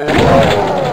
É.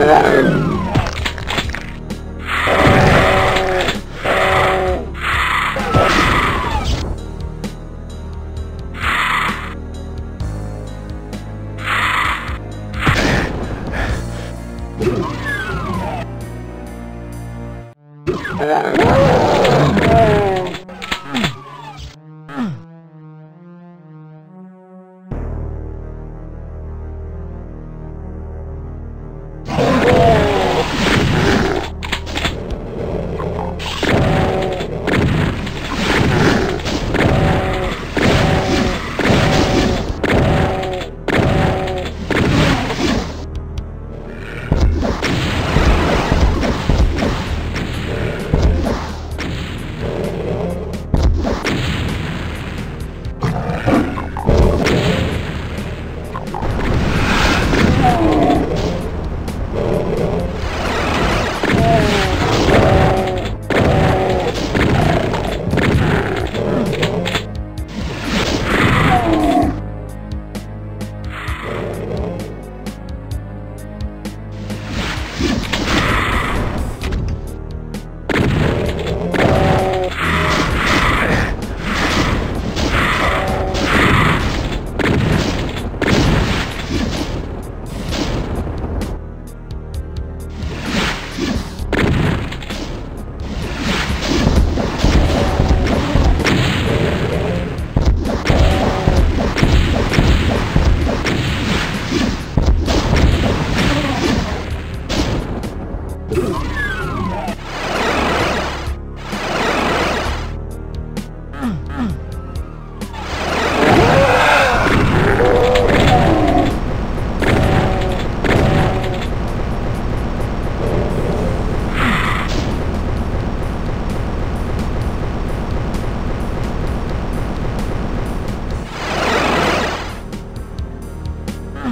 Grrrr! Oh,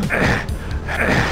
Ugh.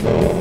Oh.